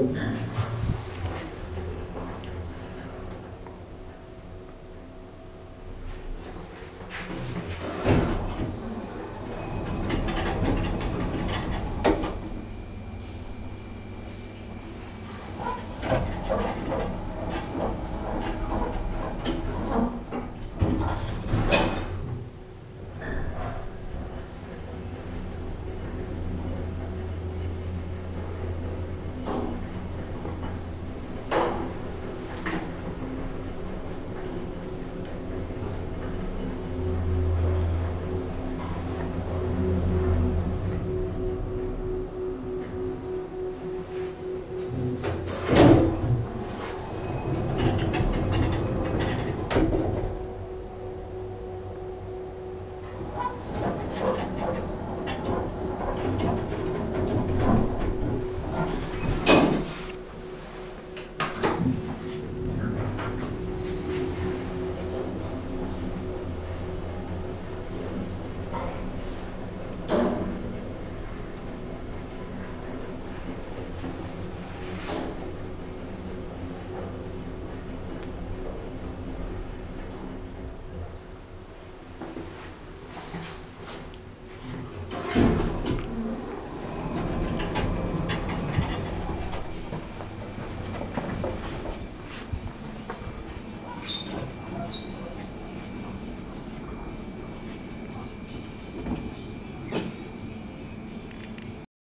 Obrigado.